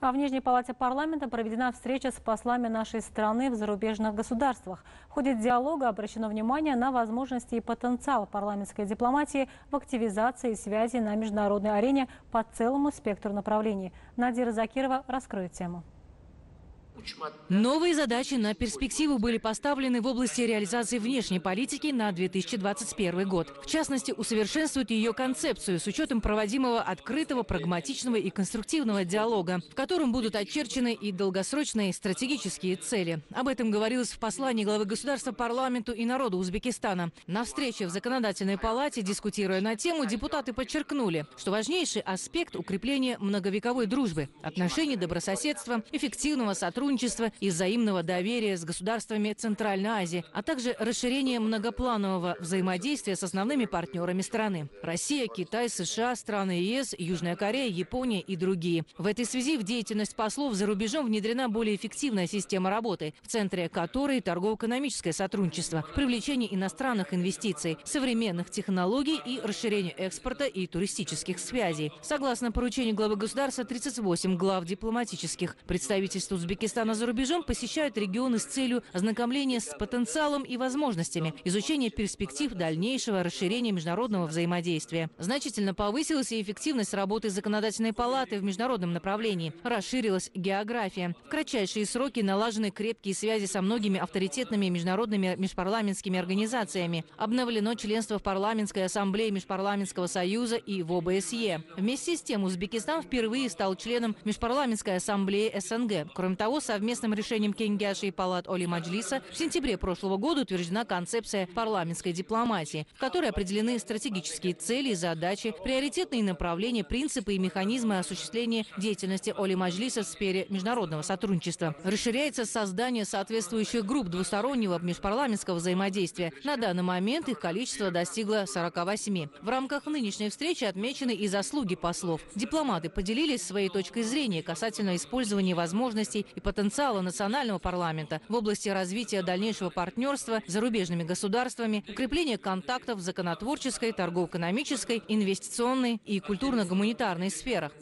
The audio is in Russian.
А в Нижней палате парламента проведена встреча с послами нашей страны в зарубежных государствах. В ходе диалога обращено внимание на возможности и потенциал парламентской дипломатии в активизации связи на международной арене по целому спектру направлений. Надира Закирова раскроет тему. Новые задачи на перспективу были поставлены в области реализации внешней политики на 2021 год. В частности, усовершенствуют ее концепцию с учетом проводимого открытого, прагматичного и конструктивного диалога, в котором будут очерчены и долгосрочные стратегические цели. Об этом говорилось в послании главы государства парламенту и народу Узбекистана. На встрече в законодательной палате, дискутируя на тему, депутаты подчеркнули, что важнейший аспект укрепления многовековой дружбы, отношений добрососедства, эффективного сотрудничества сотрудничества и взаимного доверия с государствами Центральной Азии, а также расширение многопланового взаимодействия с основными партнерами страны – Россия, Китай, США, страны ЕС, Южная Корея, Япония и другие. В этой связи в деятельность послов за рубежом внедрена более эффективная система работы, в центре которой торгово-экономическое сотрудничество, привлечение иностранных инвестиций, современных технологий и расширение экспорта и туристических связей. Согласно поручению главы государства, 38 глав дипломатических представительств Узбекистана Казахстана за рубежом посещают регионы с целью ознакомления с потенциалом и возможностями, изучения перспектив дальнейшего расширения международного взаимодействия. Значительно повысилась и эффективность работы законодательной палаты в международном направлении. Расширилась география. В кратчайшие сроки налажены крепкие связи со многими авторитетными международными межпарламентскими организациями. Обновлено членство в парламентской ассамблее Межпарламентского союза и в ОБСЕ. Вместе с тем Узбекистан впервые стал членом Межпарламентской ассамблеи СНГ. Кроме того, совместным решением Кенгяши и Палат Оли Маджлиса в сентябре прошлого года утверждена концепция парламентской дипломатии, в которой определены стратегические цели и задачи, приоритетные направления, принципы и механизмы осуществления деятельности Оли Маджлиса в сфере международного сотрудничества. Расширяется создание соответствующих групп двустороннего межпарламентского взаимодействия. На данный момент их количество достигло 48. В рамках нынешней встречи отмечены и заслуги послов. Дипломаты поделились своей точкой зрения касательно использования возможностей и потенциала потенциала национального парламента в области развития дальнейшего партнерства с зарубежными государствами, укрепления контактов в законотворческой, торгово-экономической, инвестиционной и культурно-гуманитарной сферах.